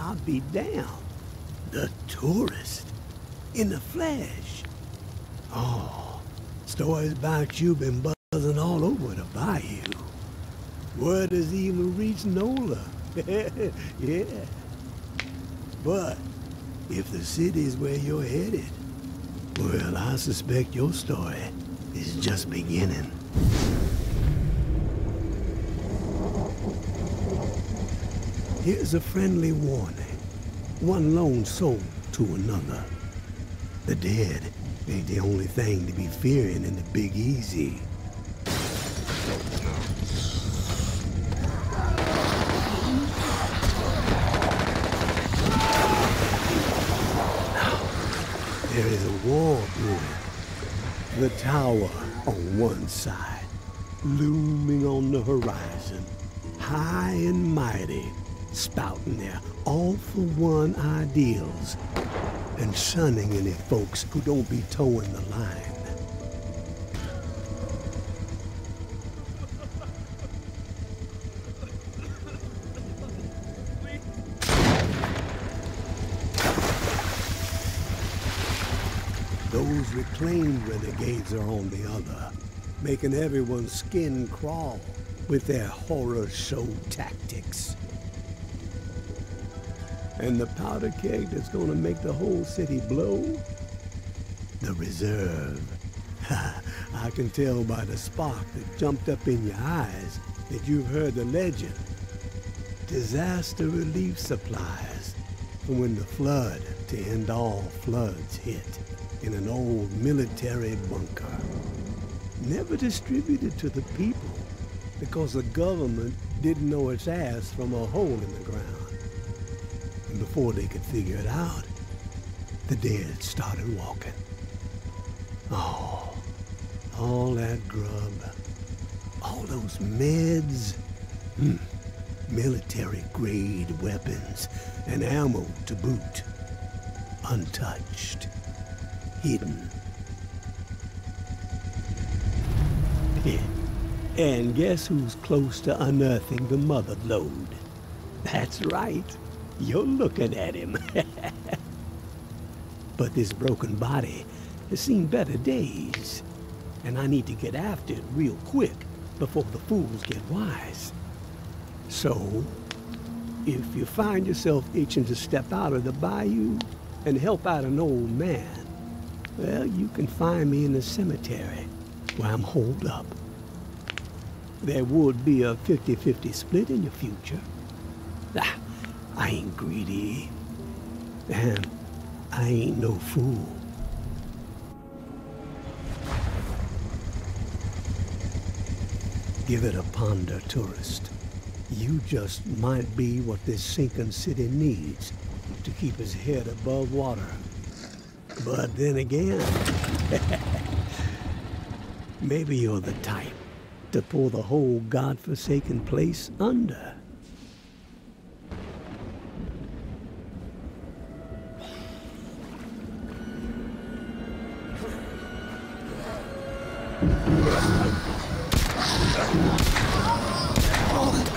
I'll be damned. The tourist. In the flesh. Oh, stories about you been buzzing all over the bayou. Word has even reached Nola. yeah. But if the city's where you're headed, well, I suspect your story is just beginning. Here's a friendly warning. One lone soul to another. The dead ain't the only thing to be fearing in the Big Easy. There is a war brewing. The tower on one side, looming on the horizon, high and mighty, spouting their all-for-one ideals and shunning any folks who don't be toeing the line. Those reclaimed renegades are on the other, making everyone's skin crawl with their horror show tactics. And the powder keg that's gonna make the whole city blow? The reserve. I can tell by the spark that jumped up in your eyes that you've heard the legend. Disaster relief supplies from when the flood to end all floods hit in an old military bunker. Never distributed to the people because the government didn't know its ass from a hole in the ground. Before they could figure it out, the dead started walking. Oh, all that grub, all those meds, hmm. military grade weapons and ammo to boot, untouched hidden. and guess who's close to unearthing the mother lode? That's right. You're looking at him. but this broken body has seen better days. And I need to get after it real quick before the fools get wise. So, if you find yourself itching to step out of the bayou and help out an old man, well, you can find me in the cemetery where I'm holed up. There would be a 50-50 split in your future. Ah, I ain't greedy. And I ain't no fool. Give it a ponder, tourist. You just might be what this sinking city needs to keep his head above water. But then again, maybe you're the type to pull the whole godforsaken place under. Oh.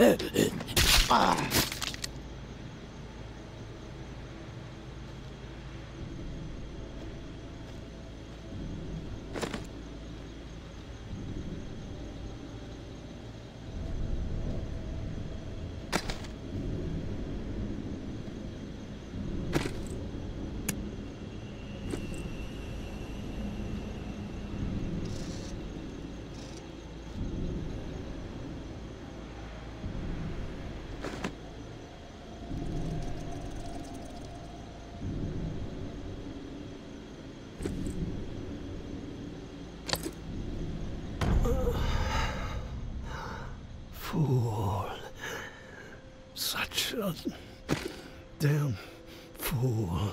Fool. Damn fool.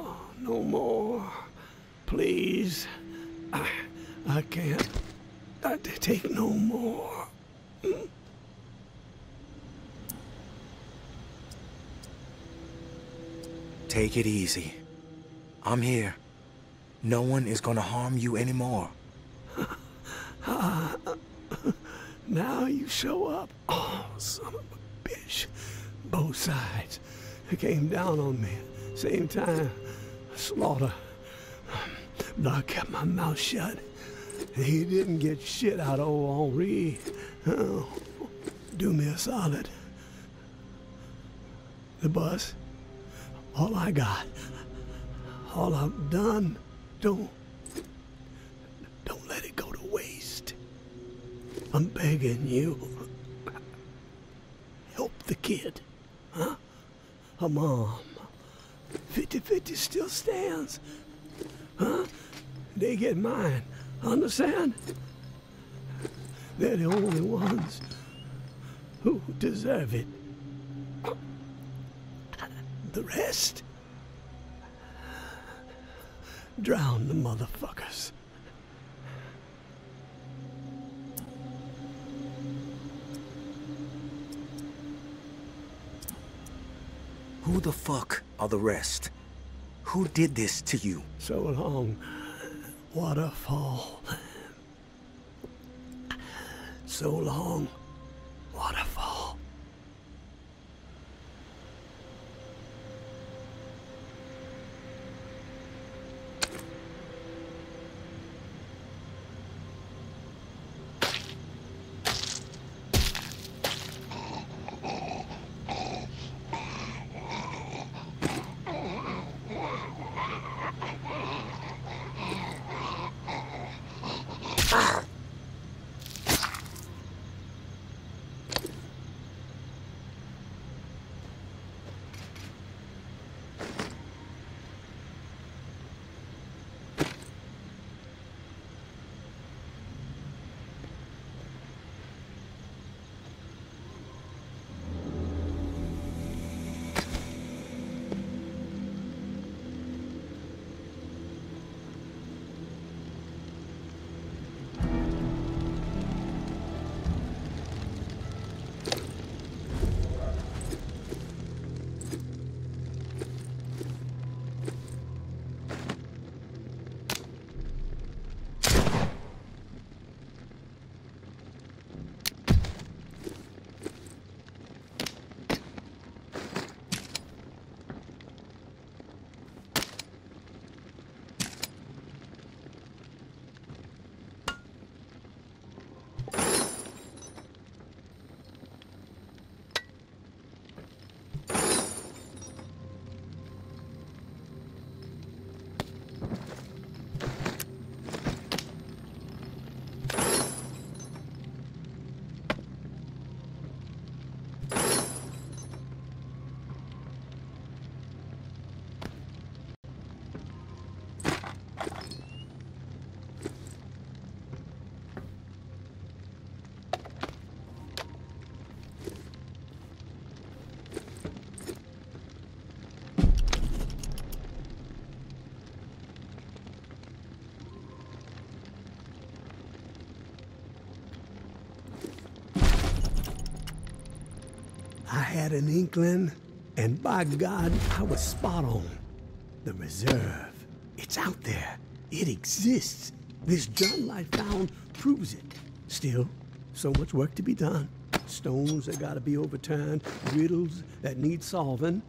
Oh, no more. Please. I, I can't. I take no more. Take it easy. I'm here. No one is gonna harm you anymore. Now you show up. Son of a bitch. Both sides. Came down on me. Same time. Slaughter. But I kept my mouth shut. He didn't get shit out of old Henri. Oh, do me a solid. The bus. All I got. All I've done. Don't. Don't let it go to waste. I'm begging you. Kid. Huh? A mom. 50-50 still stands. Huh? They get mine. Understand? They're the only ones who deserve it. The rest? Drown the motherfuckers. Who the fuck are the rest? Who did this to you? So long, waterfall. So long, had an inkling, and by God, I was spot on. The reserve. It's out there. It exists. This journal I found proves it. Still, so much work to be done. Stones that gotta be overturned, riddles that need solving,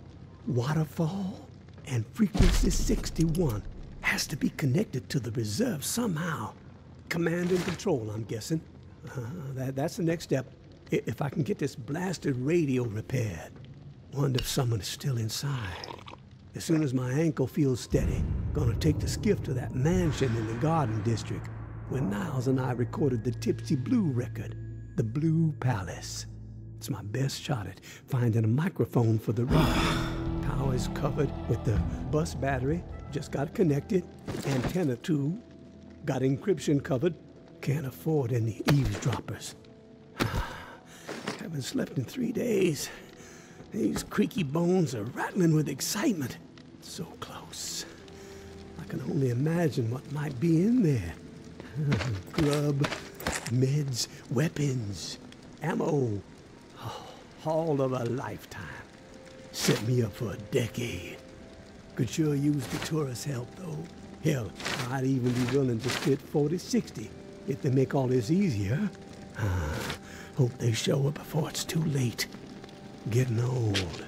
waterfall, and frequency 61 has to be connected to the reserve somehow. Command and control, I'm guessing. Uh, that, that's the next step. If I can get this blasted radio repaired. Wonder if someone is still inside. As soon as my ankle feels steady, gonna take the skiff to that mansion in the Garden District where Niles and I recorded the Tipsy Blue record, the Blue Palace. It's my best shot at finding a microphone for the ride. Power is covered with the bus battery, just got connected. Antenna too, got encryption covered. Can't afford any eavesdroppers. Haven't slept in three days. These creaky bones are rattling with excitement. So close. I can only imagine what might be in there. Grub, meds, weapons, ammo. Oh, all of a lifetime. Set me up for a decade. Could sure use the tourist help, though. Hell, I'd even be willing to split 40-60 if they make all this easier. Ah, Hope they show up before it's too late. Getting old.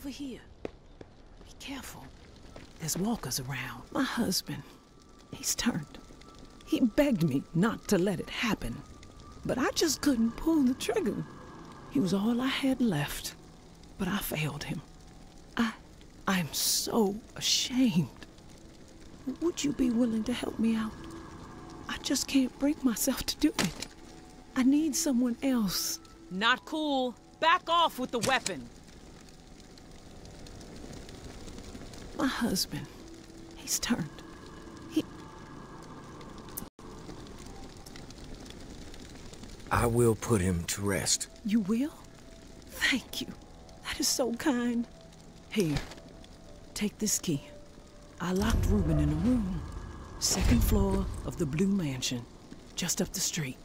Over here. Be careful. There's walkers around. My husband, he's turned. He begged me not to let it happen, but I just couldn't pull the trigger. He was all I had left, but I failed him. I, I'm so ashamed. Would you be willing to help me out? I just can't bring myself to do it. I need someone else. Not cool. Back off with the weapon. My husband, he's turned. He, I will put him to rest. you will? Thank you. That is so kind. Here, take this key. I locked Reuben in a room, second floor of the Blue Mansion, just up the street.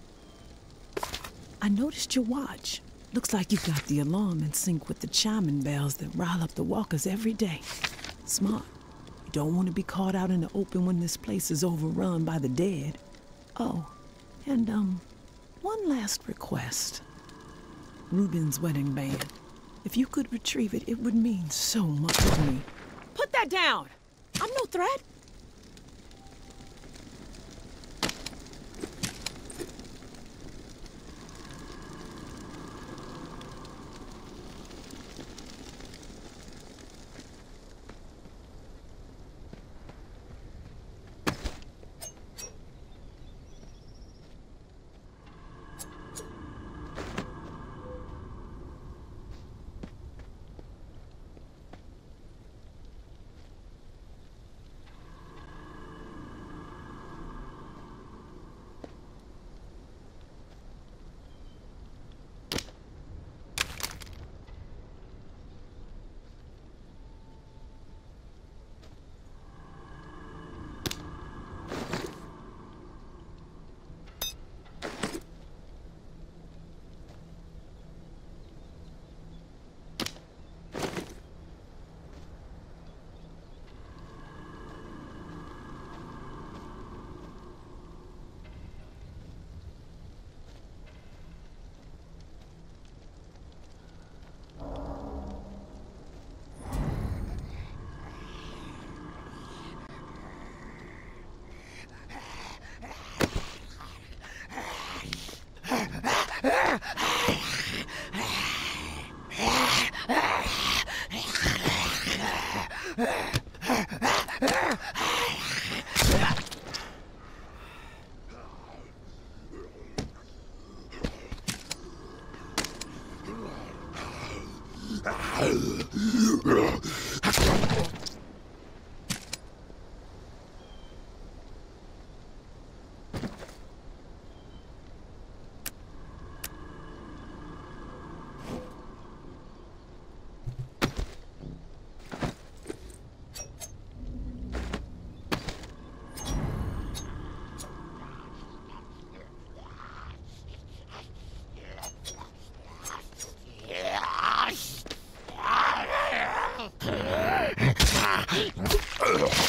I noticed your watch. Looks like you've got the alarm in sync with the chiming bells that rile up the walkers every day. Smart. You don't want to be caught out in the open when this place is overrun by the dead. Oh, and, um, one last request. Reuben's wedding band. If you could retrieve it, it would mean so much to me. Put that down. I'm no threat. あら。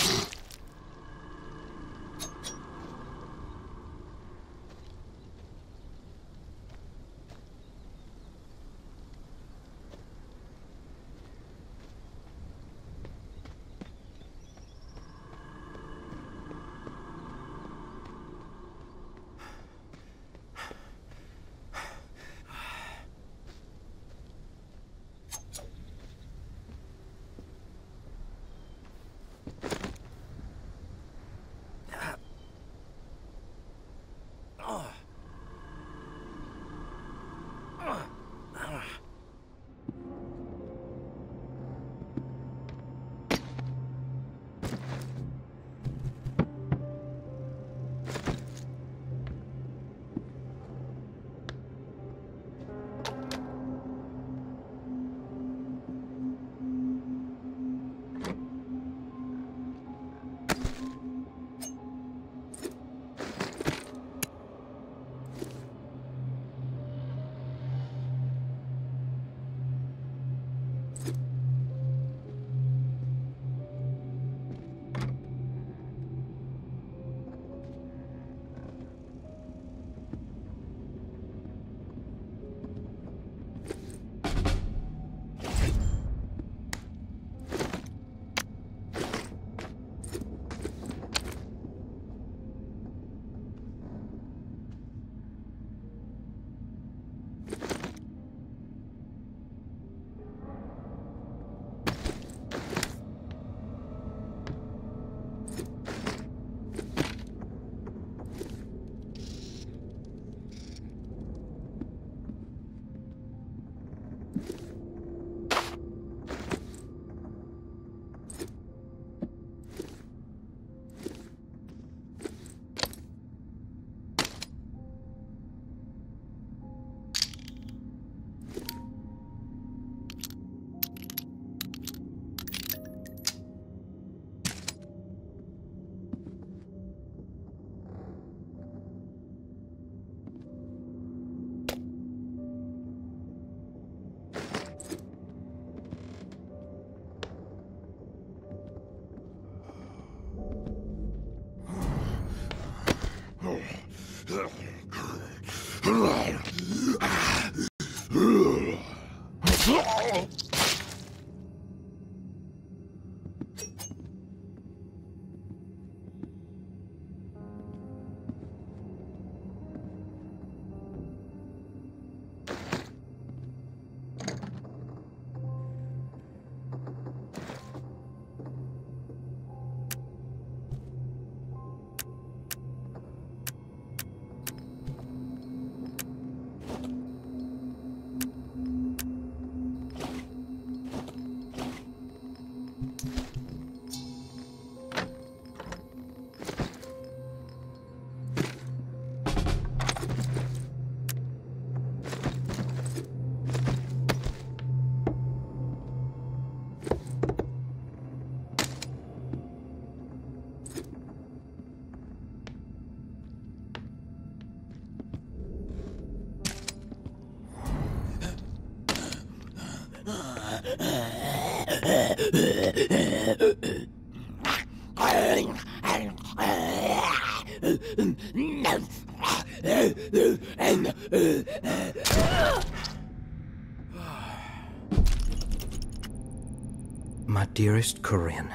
My dearest Corinne,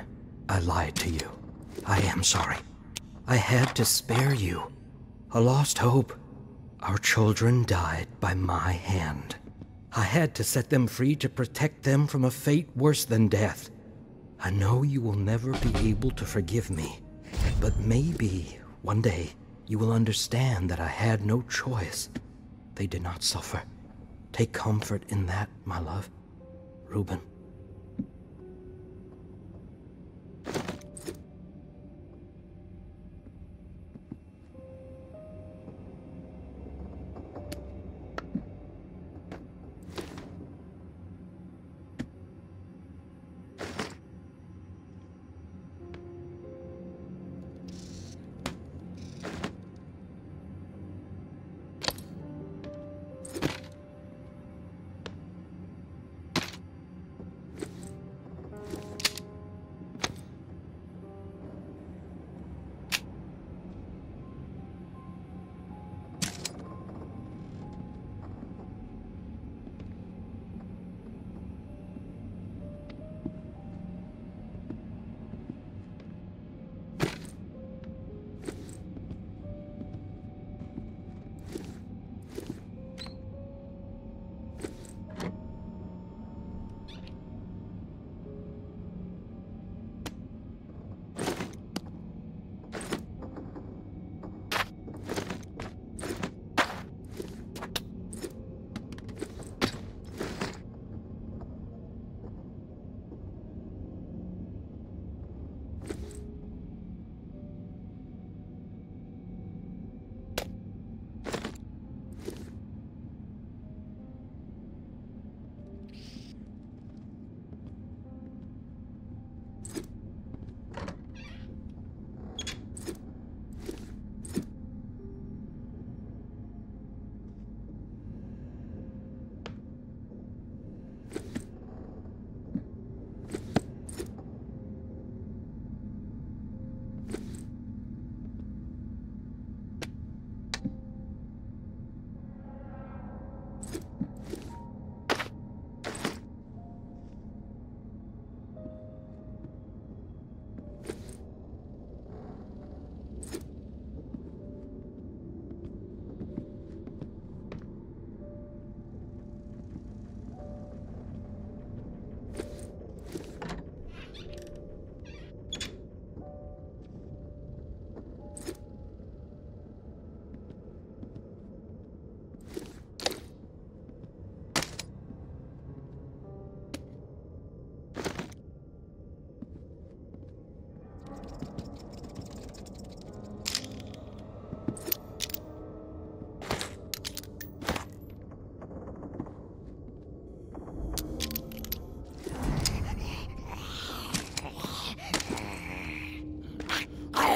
I lied to you. I am sorry. I had to spare you. A lost hope. Our children died by my hand. I had to set them free to protect them from a fate worse than death. I know you will never be able to forgive me, but maybe one day you will understand that I had no choice. They did not suffer. Take comfort in that, my love. Reuben.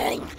and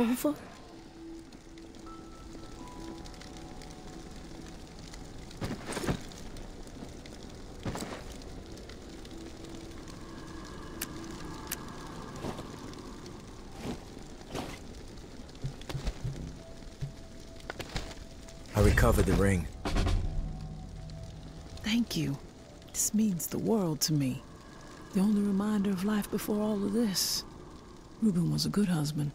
over? I recovered the ring. Thank you. This means the world to me. The only reminder of life before all of this. Reuben was a good husband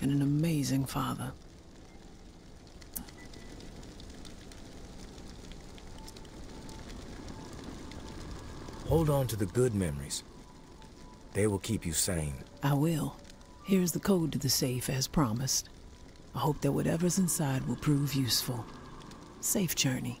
and an amazing father. Hold on to the good memories. They will keep you sane. I will. Here's the code to the safe as promised. I hope that whatever's inside will prove useful. Safe journey.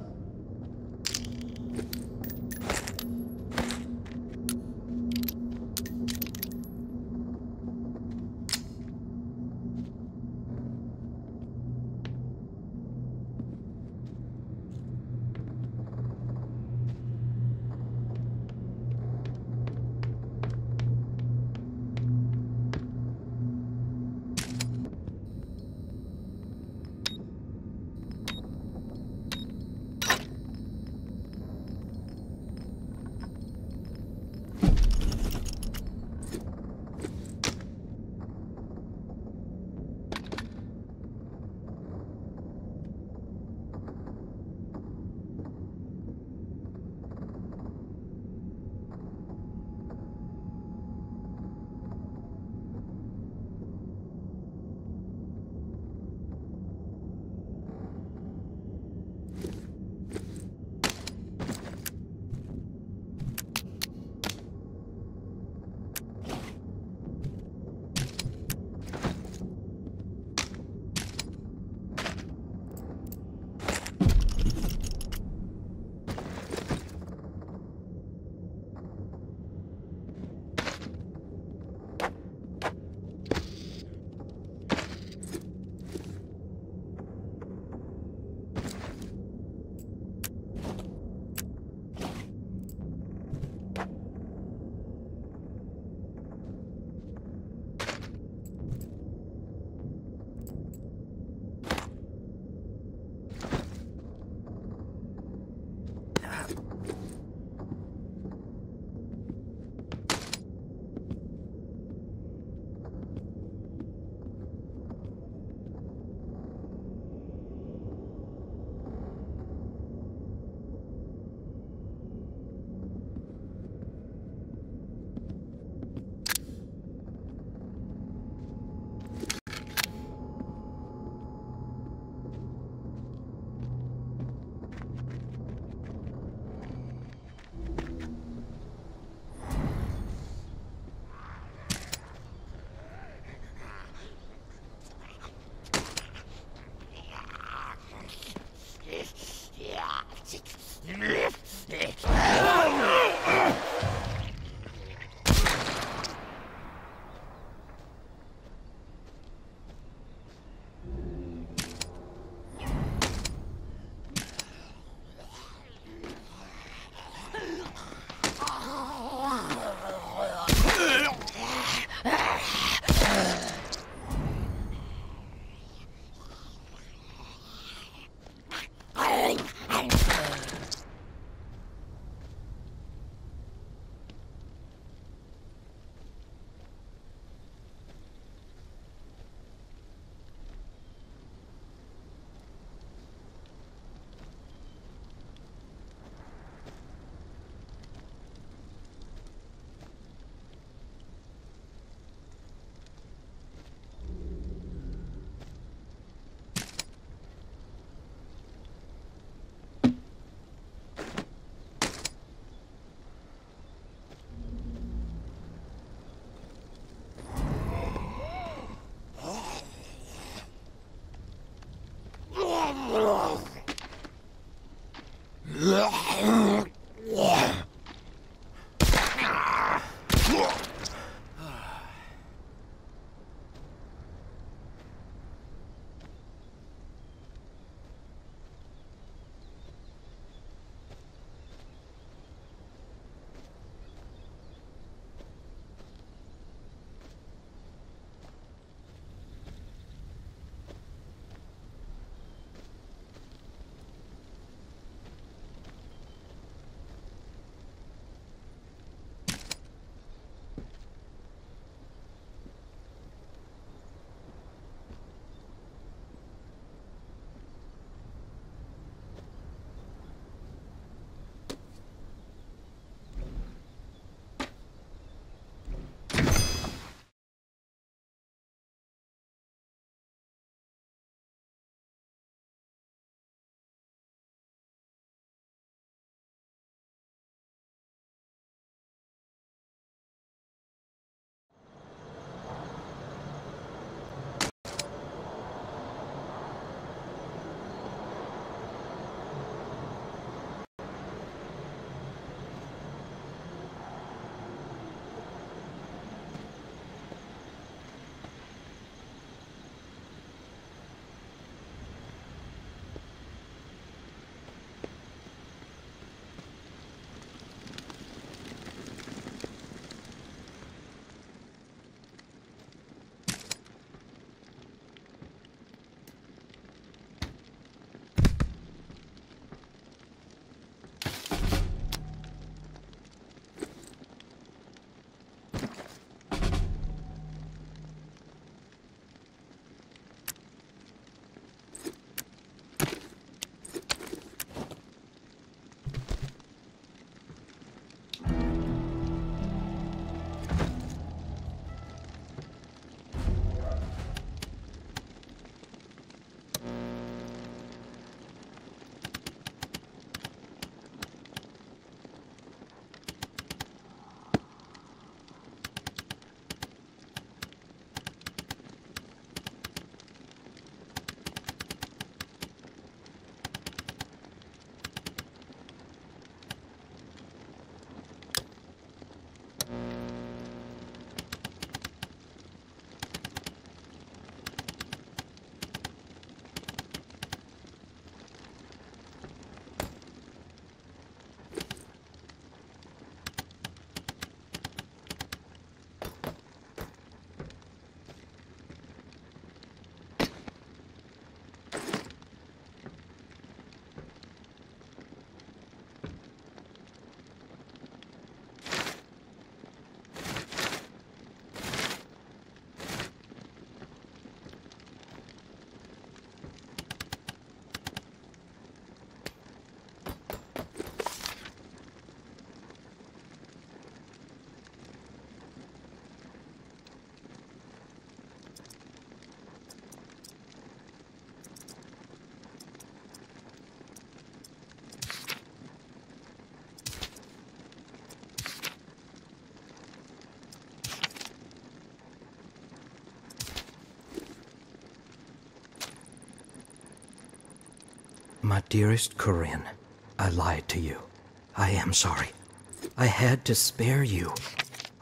My dearest Corinne, I lied to you. I am sorry. I had to spare you.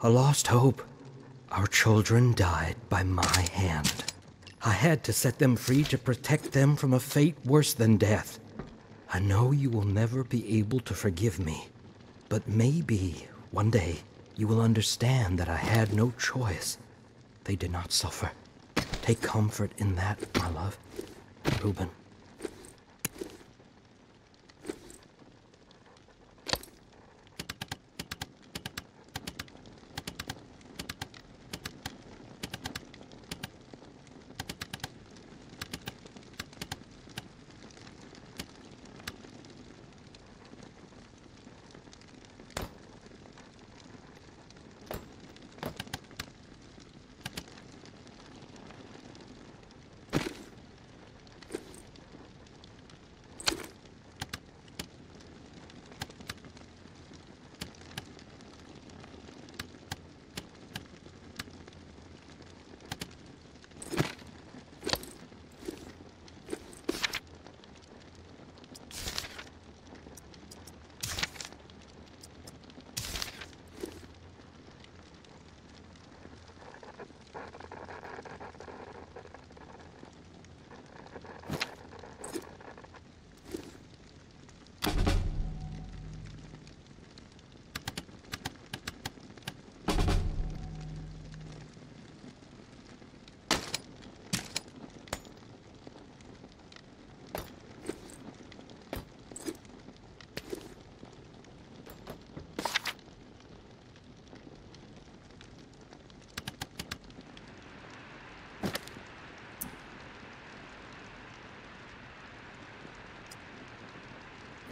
A lost hope. Our children died by my hand. I had to set them free to protect them from a fate worse than death. I know you will never be able to forgive me, but maybe one day you will understand that I had no choice. They did not suffer. Take comfort in that, my love. Reuben.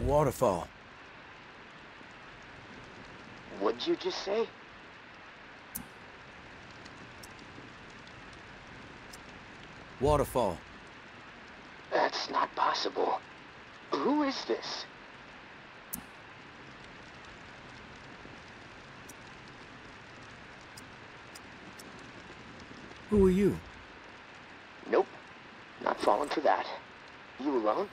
Waterfall. What'd you just say? Waterfall. That's not possible. Who is this? Who are you? Nope. Not falling for that. You alone?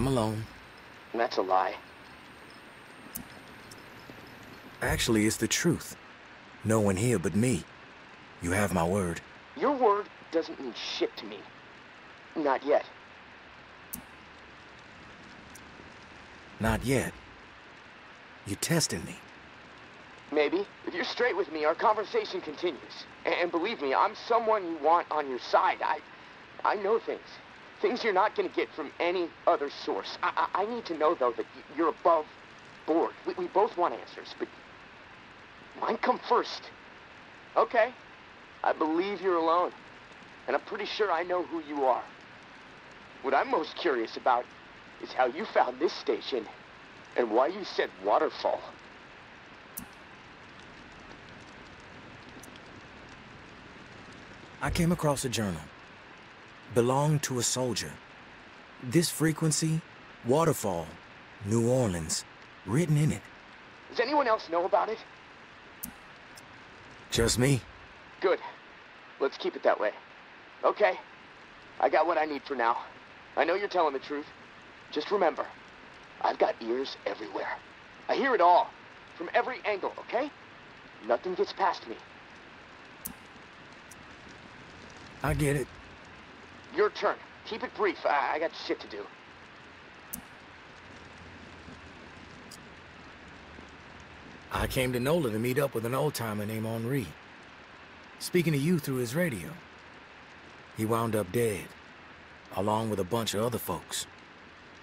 I'm alone. That's a lie. Actually, it's the truth. No one here but me. You have my word. Your word doesn't mean shit to me. Not yet. Not yet. You're testing me. Maybe. If you're straight with me, our conversation continues. And believe me, I'm someone you want on your side. I, I know things. Things you're not going to get from any other source. I, I, I need to know, though, that you're above board. We, we both want answers, but mine come first. Okay. I believe you're alone. And I'm pretty sure I know who you are. What I'm most curious about is how you found this station and why you said waterfall. I came across a journal. Belonged to a soldier. This frequency, waterfall, New Orleans, written in it. Does anyone else know about it? Just me. Good. Let's keep it that way. Okay. I got what I need for now. I know you're telling the truth. Just remember, I've got ears everywhere. I hear it all. From every angle, okay? Nothing gets past me. I get it. Your turn. Keep it brief. I, I got shit to do. I came to NOLA to meet up with an old-timer named Henri. Speaking to you through his radio. He wound up dead, along with a bunch of other folks.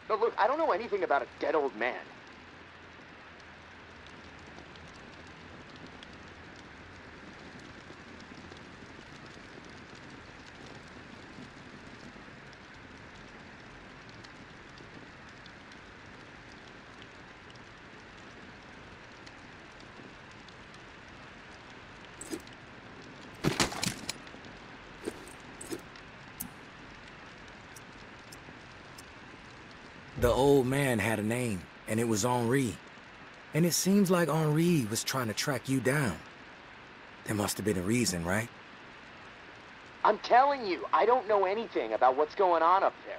No, look, I don't know anything about a dead old man. The old man had a name, and it was Henri. And it seems like Henri was trying to track you down. There must have been a reason, right? I'm telling you, I don't know anything about what's going on up there.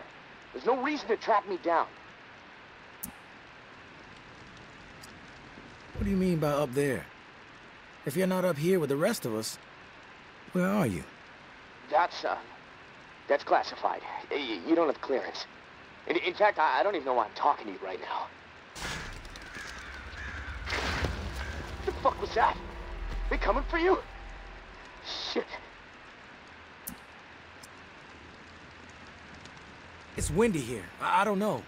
There's no reason to track me down. What do you mean by up there? If you're not up here with the rest of us, where are you? That's, uh, that's classified. You don't have clearance. In, in fact, I, I don't even know why I'm talking to you right now. What the fuck was that? They coming for you? Shit. It's windy here. I, I don't know.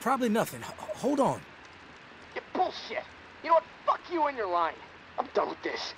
Probably nothing. H- hold on. You bullshit. You know what? Fuck you and your line. I'm done with this.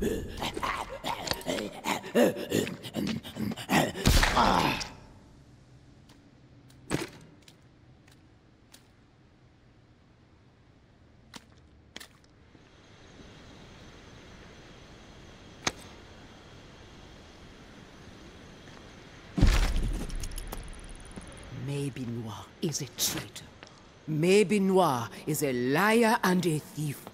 May Noir is a traitor. May Noir is a liar and a thief.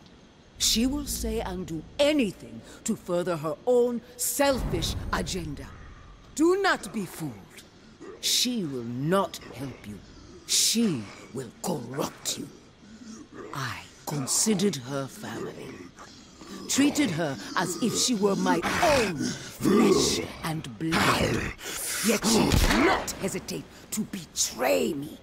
She will say and do anything to further her own selfish agenda. Do not be fooled. She will not help you. She will corrupt you. I considered her family. Treated her as if she were my own flesh and blood. Yet she did not hesitate to betray me.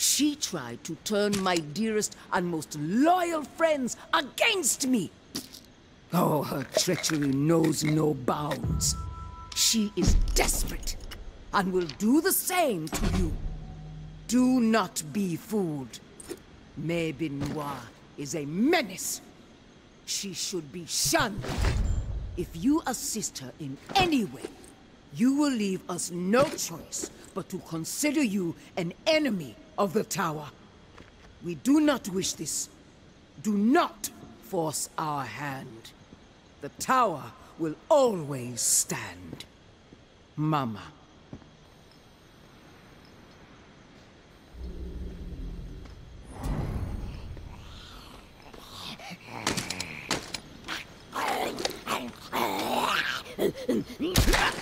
She tried to turn my dearest and most loyal friends against me. Oh, her treachery knows no bounds. She is desperate and will do the same to you. Do not be fooled. May Noir is a menace. She should be shunned. If you assist her in any way, you will leave us no choice but to consider you an enemy of the Tower. We do not wish this. Do not force our hand. The Tower will always stand. Mama.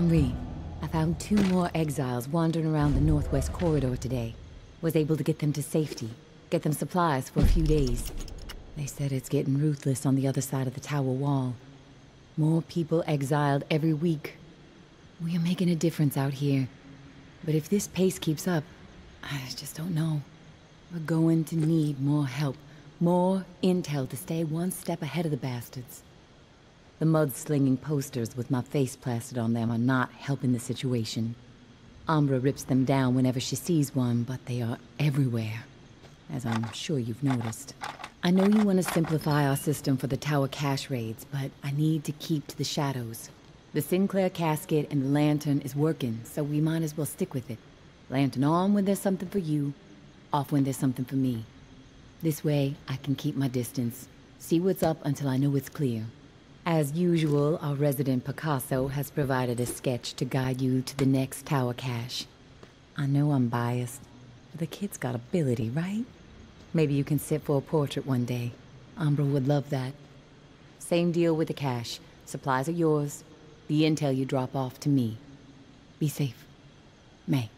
Henri, I found two more exiles wandering around the northwest corridor today. Was able to get them to safety, get them supplies for a few days. They said it's getting ruthless on the other side of the tower wall. More people exiled every week. We are making a difference out here. But if this pace keeps up, I just don't know. We're going to need more help, more intel to stay one step ahead of the bastards. The mud-slinging posters with my face plastered on them are not helping the situation. Umbra rips them down whenever she sees one, but they are everywhere, as I'm sure you've noticed. I know you want to simplify our system for the tower cache raids, but I need to keep to the shadows. The Sinclair casket and the lantern is working, so we might as well stick with it. Lantern on when there's something for you, off when there's something for me. This way, I can keep my distance, see what's up until I know it's clear. As usual, our resident Picasso has provided a sketch to guide you to the next tower cache. I know I'm biased, but the kid's got ability, right? Maybe you can sit for a portrait one day. Umbra would love that. Same deal with the cache. Supplies are yours. The intel you drop off to me. Be safe. May.